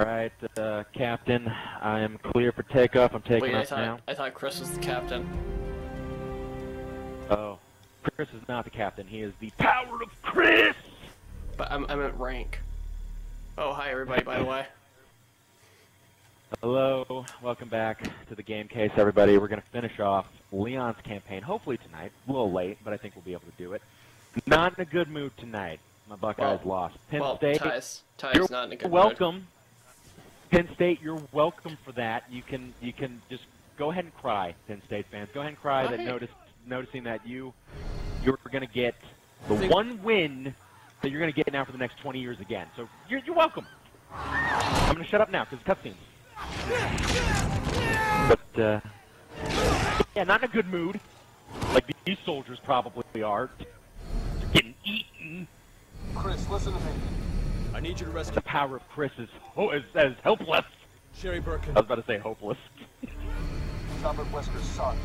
Alright, uh, Captain, I am clear for takeoff. I'm taking Wait, I off thought now. I thought Chris was the captain. Oh. Chris is not the captain. He is the power of Chris! But I'm I'm at rank. Oh, hi everybody. By the way. Hello, welcome back to the game case, everybody. We're going to finish off Leon's campaign, hopefully tonight. A little late, but I think we'll be able to do it. Not in a good mood tonight. My Buckeyes Well- lost. Penn well, State, Ty's Ty's not in a good mood. welcome. Penn State, you're welcome for that. You can you can just go ahead and cry, Penn State fans. Go ahead and cry that Right. notice noticing that you you're going to get the one win that you're going to get now for the next 20 years again. So you're, you're welcome. I'm going to shut up now because it's cutscenes. But uh, yeah, not in a good mood. Like these soldiers probably are. They're getting eaten. Chris, listen to me. I need you to rescue. The power of Chris is oh, is, is helpless. Sherry Birkin. I was about to say hopeless. Albert Wesker's son.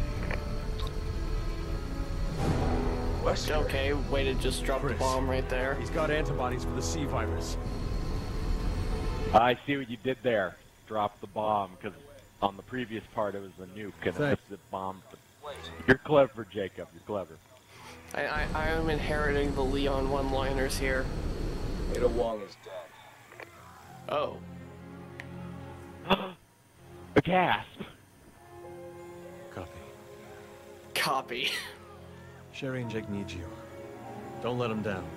Wesker. Okay, way to just drop the bomb right there. He's got antibodies for the C virus. I see what you did there. Drop the bomb because on the previous part it was a nuke and Thanks. it's the bomb. You're clever, Jacob. You're clever. I I, I am inheriting the Leon one-liners here. Ada Wong is dead. Oh. A gasp. Copy. Copy. Sherry and Jake need you. Don't let them down.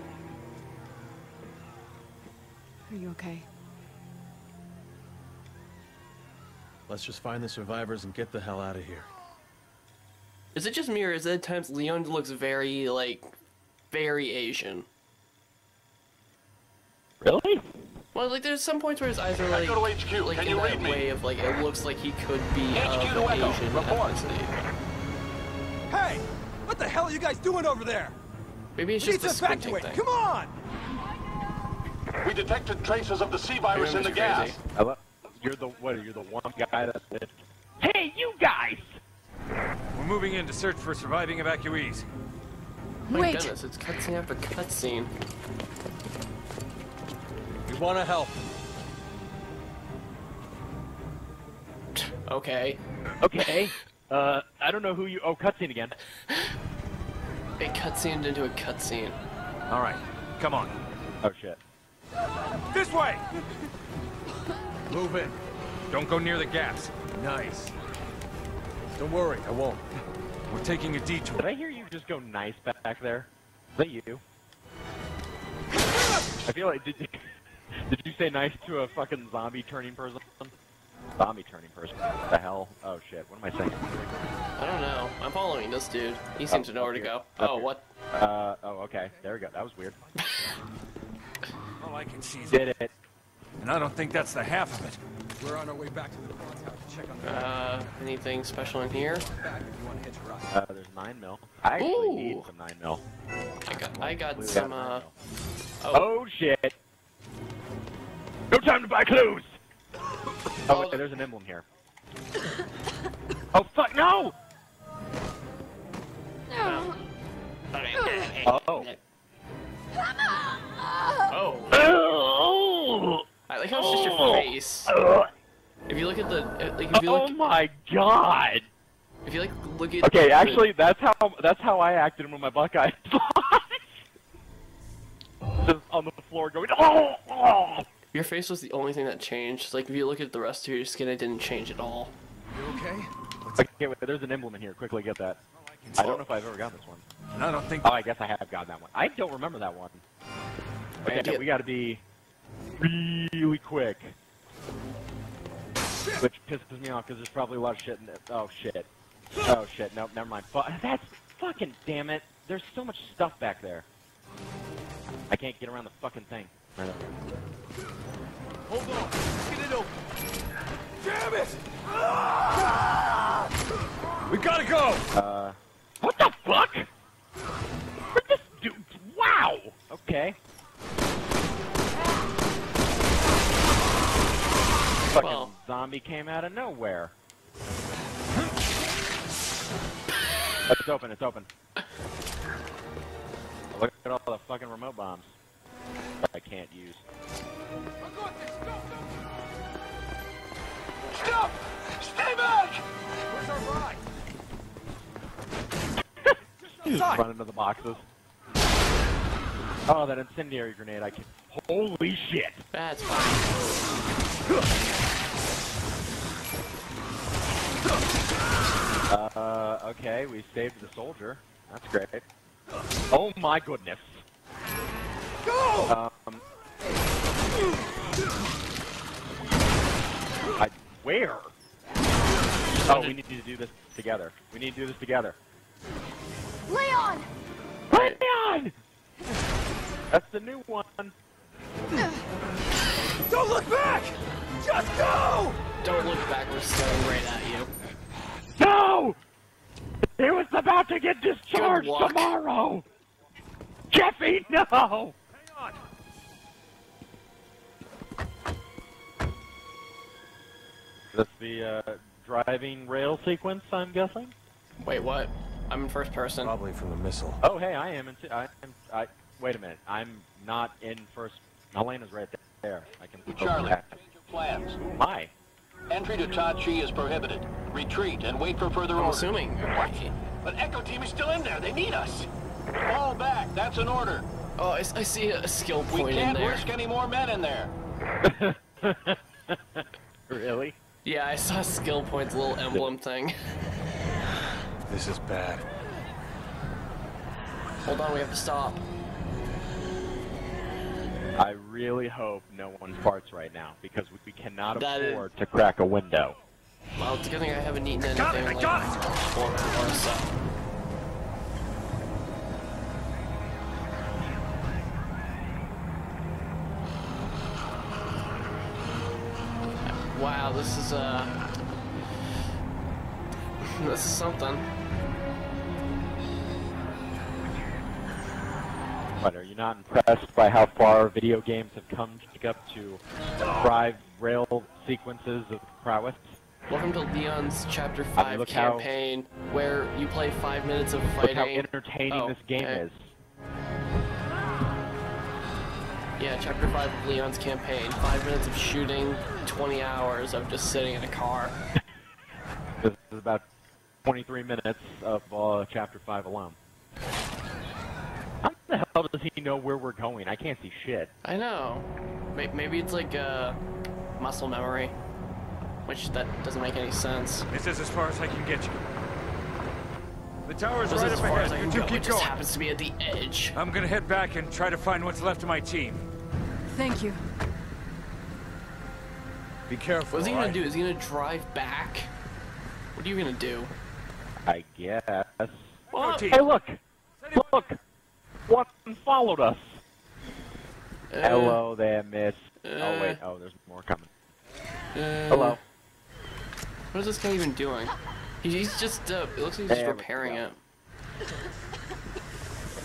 Are you okay? Let's just find the survivors and get the hell out of here. Is it just me or is it at times Leon looks very like very Asian? Really? Well, like there's some points where his eyes are like, Echo to HQ, like can in you that read me? way of like it looks like he could be HQ of to Echo, Asian report. ethnicity. Hey! What the hell are you guys doing over there? Maybe it's We just need a to squinting evacuate! thing. Come on! We detected traces of the C virus in the gas. crazy. I lo- you're the what? You're the one guy that said, "Hey, you guys!" We're moving in to search for surviving evacuees. My Wait! goodness, it's cutscene after cutscene. We want to help. Okay. Okay. uh, I don't know who you. Oh, cutscene again. It cutscened into a cutscene. All right, come on. Oh shit. This way! Move in. Don't go near the gas. Nice. Don't worry, I won't. We're taking a detour. Did I hear you just go nice back there? Is that you? I feel like did you, did you say nice to a fucking zombie turning person? Zombie turning person. What the hell? Oh shit. What am I saying? I don't know. I'm following this dude. He seems to know where to go. Up Oh, here. what? Uh oh. Okay. There we go. That was weird. All I can see is Did it? and I don't think that's the half of it. We're on our way back to the Bronx house to check on the Uh, anything special in here? back if you want to hitch a ride. Uh, there's nine mil. I actually Ooh. need some nine mil. I got, I got some, uh, oh, Oh shit! No time to buy clues. Oh, wait, there's an emblem here. Oh fuck no! No! Oh. oh. Oh. I like how it's just your face. If you look at the, uh, like, if you look. Oh my god! if you like, look at. Okay, the- actually, that's how that's how I acted when my Buckeyes Your face was the only thing that changed. Like, if you look at the rest of your skin, it didn't change at all. You okay? Okay, wait, there's an emblem in here. Quickly get that. I don't know if I've ever gotten this one. And I don't think Oh, I guess I have gotten that one. I don't remember that one. Okay, Idea. we gotta be really quick. Which pisses me off because there's probably a lot of shit in it. Oh shit. Oh shit. Nope, never mind. Fu- that's fucking damn it. There's so much stuff back there. I can't get around the fucking thing. Right there. Hold on. Get it open. Damn it! we gotta go. Uh, what the fuck? What this dude? Wow. Okay. Fucking Well. zombie came out of nowhere. It's open. It's open. Look at all the fucking remote bombs that I can't use. Just run into the boxes. Oh, that incendiary grenade! I can. Holy shit! That's fine. Uh, okay, we saved the soldier. That's great. Oh my goodness. Go! Um, I, where? Oh, we need to do this together. We need to do this together. Leon! Leon! That's the new one. Don't look back! Just go! Don't look back, we're staring right at you. No! He was about to get discharged tomorrow! Jeffy, no! Hang on. That's the uh, driving rail sequence, I'm guessing? Wait, what? I'm in first person. Probably from the missile. Oh, hey, I am in. T- I am. I wait a minute. I'm not in first. Elena's right there. I can. Charlie, Okay. change of plans. My. Entry to Tatchi is prohibited. Retreat and wait for further I'm orders. assuming. But Echo Team is still in there. They need us. Fall back. That's an order. Oh, I, I see a skill We point in can't there. risk any more men in there. really? Yeah, I saw skill point's little emblem thing. This is bad. Hold on, we have to stop. I really hope no one farts right now because we, we cannot That is- afford to crack a window. Well, it's a good thing I haven't eaten anything Got it, I like got it! four hours, so. Wow, this is uh this is something. Not impressed by how far video games have come to up to drive rail sequences of prowess? Welcome to Leon's Chapter 5 look how- campaign, where you play five minutes of fighting. Look how entertaining Oh, this game okay. is. Yeah, Chapter 5 of Leon's campaign. Five minutes of shooting, 20 hours of just sitting in a car. This is about 23 minutes of uh, Chapter 5 alone. How the hell does he know where we're going? I can't see shit. I know. Maybe it's like uh, muscle memory, which that doesn't make any sense. This is as far as I can get you. The tower's Just right as up far as I ahead. You two go, it keep just going. happens to be at the edge. I'm gonna head back and try to find what's left of my team. Thank you. Be careful. What's he gonna right? do? Is he gonna drive back? What are you gonna do? I guess. Well. Hey, look! Look! One followed us. uh, Hello there, miss. oh, uh, wait. Oh, there's more coming. uh, Hello. What is this guy even doing? He's just, uh, it looks like he's just There we repairing it.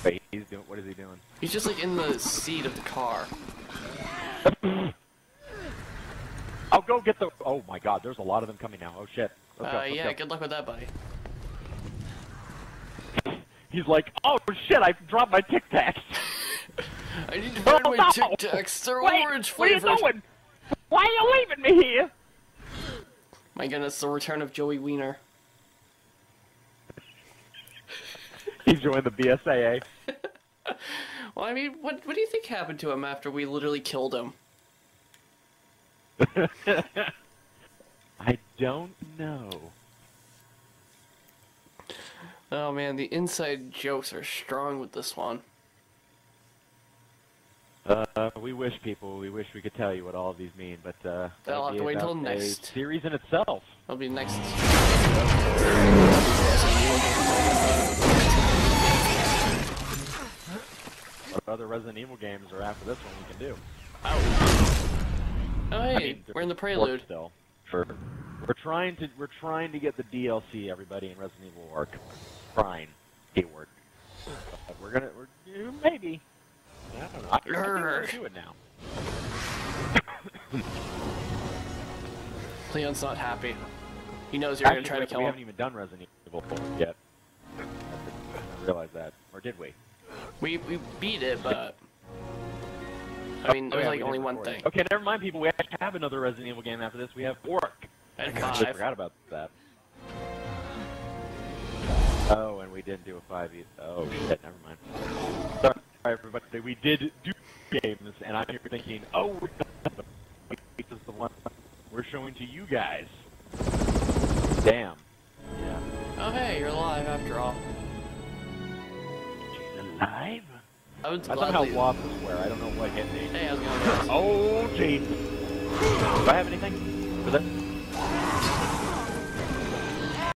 Wait, he's doing. What is he doing? He's just like in the seat of the car. I'll go get the. Oh my God! There's a lot of them coming now. Oh shit. Let's Uh, let's yeah, go. good luck with that, buddy. He's like, oh shit! I dropped my Tic Tacs. I need to Oh, find my no! Tic Tacs. They're Wait, orange what are you doing? Why are you leaving me here? My goodness, the return of Joey Wiener. He joined the BSAA. Well, I mean, what what do you think happened to him after we literally killed him? I don't know. Oh man, the inside jokes are strong with this one. Uh, we wish people, we wish we could tell you what all of these mean, but uh, They'll that'll have to wait until next. series in itself. That'll be next. What other Resident Evil games are after this one we can do? Oh I mean, we're in the prelude. still. Sure. We're trying to we're trying to get the DLC everybody in Resident Evil work. Trying. Keyword. But we're gonna we're eh, maybe. I don't know. I, I think we're gonna do it now. Leon's not happy. He knows you're Actually, gonna try we, to kill we him. haven't even done Resident Evil 4 yet. I realize that. Or did we? We we beat it, but I oh, mean, Oh, there's yeah, like only one thing. Okay, never mind, people. We actually have another Resident Evil game after this. We have Orc. And I five. forgot about that. Oh, and we didn't do a five. e- Oh shit, never mind. Sorry, everybody. We did do games, and I'm here thinking, oh, this is the one we're showing to you guys. Damn. Yeah. Oh hey, you're alive after all. She's alive. I would I somehow gladly. lost the swear. I don't know what hit me. Hey, how's it going? guys? Oh, jeez. Do I have anything for this?